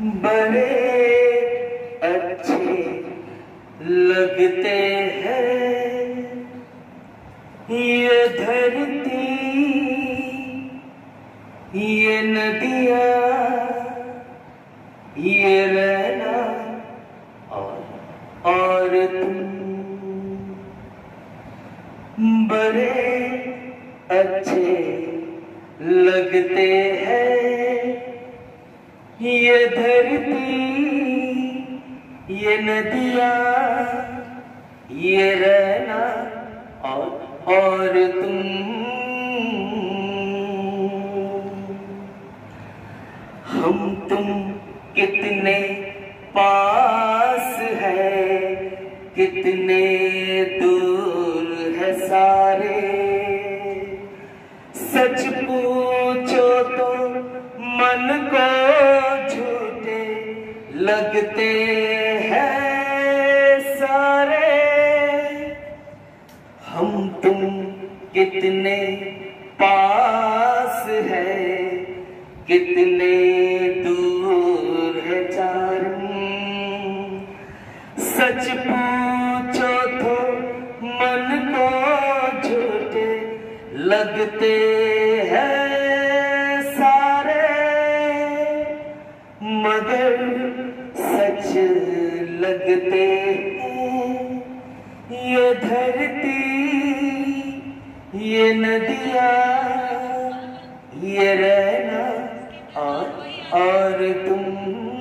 बड़े अच्छे लगते हैं। ये धरती, ये नदिया, ये रहना और और तुम बड़े अच्छे लगते हैं। ये धरती, ये नदिया, ये रहना और और तुम। हम तुम कितने पास है, कितने दूर है सारे। लगते हैं सारे। हम तुम कितने पास है, कितने दूर है चारों सच पूछो तो मन को झूठे लगते हैं। सच लगते ये धरती ये नदिया ये रहना और और तुम।